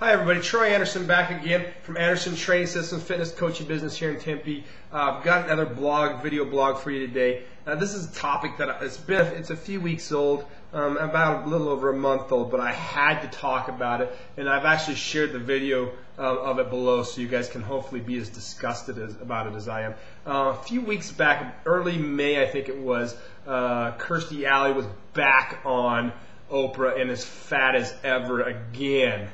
Hi everybody, Troy Anderson back again from Anderson Training Systems Fitness Coaching Business here in Tempe. Uh, I've got another blog, video blog for you today. Uh, this is a topic that it's been, it's a few weeks old, um, about a little over a month old, but I had to talk about it, and I've actually shared the video uh, of it below, so you guys can hopefully be as disgusted as, about it as I am. Uh, a few weeks back, early May, I think it was, uh, Kirstie Alley was back on Oprah and as fat as ever again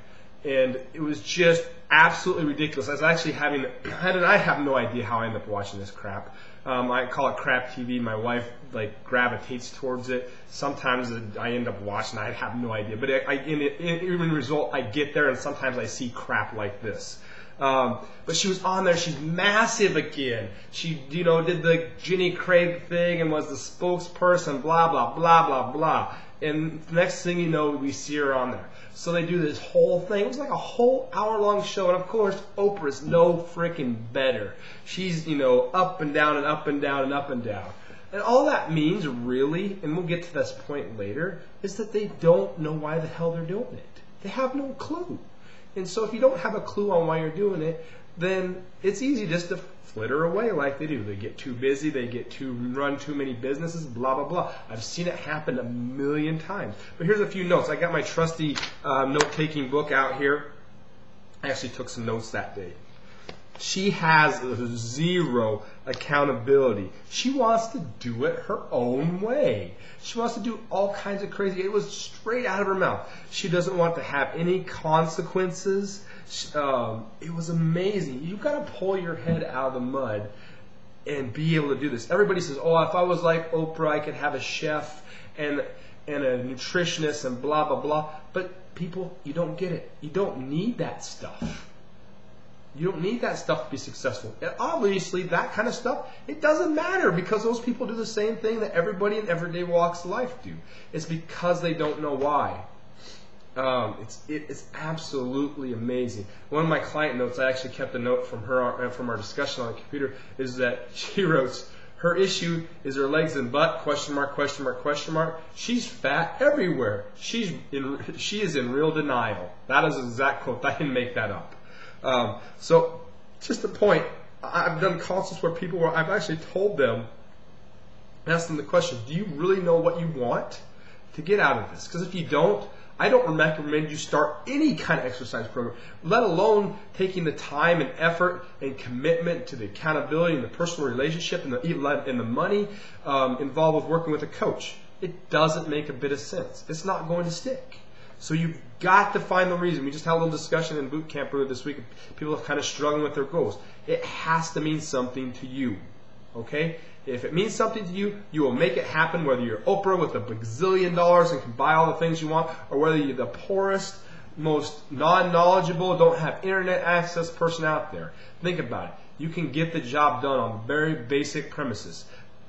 and it was just absolutely ridiculous. I was actually having, and I have no idea how I ended up watching this crap. Um, I call it crap TV. My wife like gravitates towards it. Sometimes I end up watching. I have no idea, but I, in, in, in result, I get there, and sometimes I see crap like this. Um, but she was on there. She's massive again. She, you know, did the Jenny Craig thing and was the spokesperson. Blah blah blah blah blah. And next thing you know, we see her on there. So they do this whole thing. It was like a whole hour long show. And of course, Oprah's no freaking better. She's, you know, up and down and up and down and up and down. And all that means, really, and we'll get to this point later, is that they don't know why the hell they're doing it. They have no clue. And so if you don't have a clue on why you're doing it, then it's easy just to flitter away like they do. They get too busy, they get too run too many businesses, blah blah blah. I've seen it happen a million times. But here's a few notes. I got my trusty uh, note-taking book out here. I actually took some notes that day. She has zero accountability. She wants to do it her own way. She wants to do all kinds of crazy. It was straight out of her mouth. She doesn't want to have any consequences. Um, it was amazing. You've got to pull your head out of the mud and be able to do this. Everybody says, "Oh, if I was like Oprah, I could have a chef and and a nutritionist and blah blah blah." But people, you don't get it. You don't need that stuff. You don't need that stuff to be successful. And obviously, that kind of stuff, it doesn't matter because those people do the same thing that everybody in everyday walks of life do. It's because they don't know why. Um, it's it, it's absolutely amazing. One of my client notes, I actually kept a note from her uh, from our discussion on the computer, is that she wrote, her issue is her legs and butt question mark question mark question mark. She's fat everywhere. She's in she is in real denial. That is an exact quote. I didn't make that up. Um, so, just a point. I've done consults where people were, I've actually told them, asked them the question, do you really know what you want to get out of this? Because if you don't, I don't recommend you start any kind of exercise program, let alone taking the time and effort and commitment to the accountability and the personal relationship and the, and the money um, involved with working with a coach. It doesn't make a bit of sense. It's not going to stick. So you've got to find the reason. We just held a little discussion in boot camp earlier this week. People are kind of struggling with their goals. It has to mean something to you. Okay? If it means something to you, you will make it happen whether you're Oprah with a bazillion dollars and can buy all the things you want, or whether you're the poorest, most non-knowledgeable, don't have internet access person out there. Think about it. You can get the job done on very basic premises.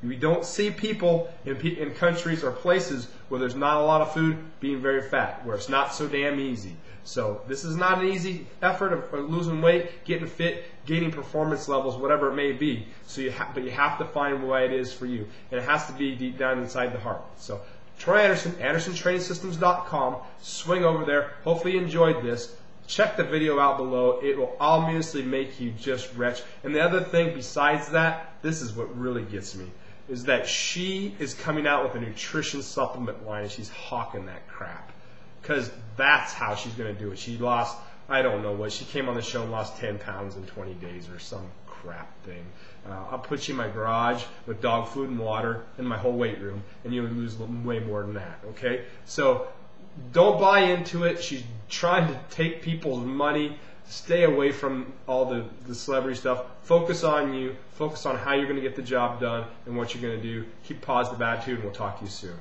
We don't see people in, in countries or places where there's not a lot of food being very fat, where it's not so damn easy. So this is not an easy effort of losing weight, getting fit, gaining performance levels, whatever it may be. So you have, but you have to find why it is for you, and it has to be deep down inside the heart. So Troy Anderson, AndersonTrainingSystems.com. Swing over there. Hopefully you enjoyed this. Check the video out below. It will obviously make you just wretch. And the other thing besides that, this is what really gets me is that she is coming out with a nutrition supplement line and she's hawking that crap. Because that's how she's going to do it. She lost, I don't know what, she came on the show and lost 10 pounds in 20 days or some crap thing. Uh, I'll put you in my garage with dog food and water in my whole weight room, and you'll lose way more than that, okay? So don't buy into it. She's trying to take people's money stay away from all the, the celebrity stuff. Focus on you. Focus on how you're going to get the job done and what you're going to do. Keep positive attitude, and we'll talk to you soon.